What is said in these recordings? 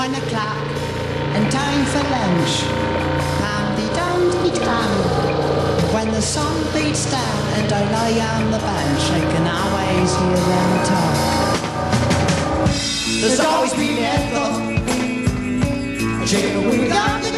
one o'clock and time for lunch. Poundy dandy down. When the sun beats down and I lie on the bench, I can always hear them talk. There's always been a thought. A chicken who got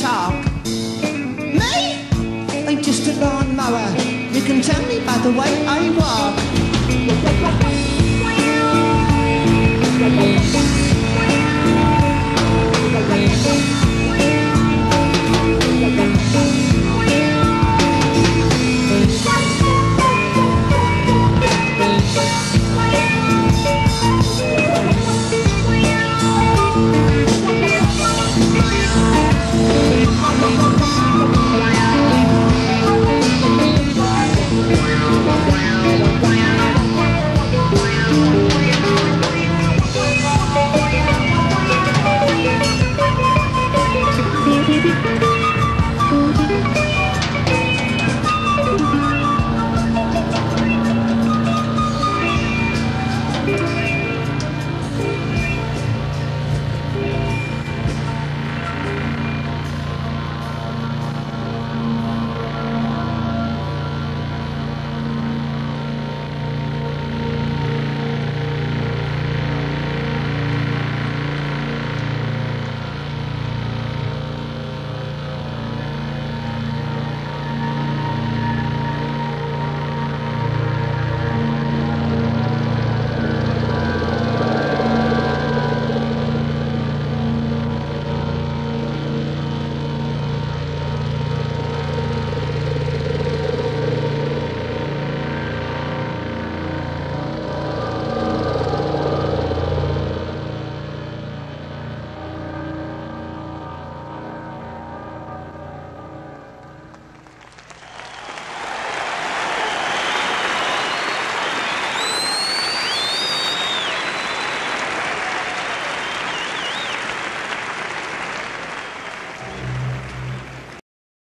talk. Me? I'm just a lawnmower. You can tell me by the way I walk.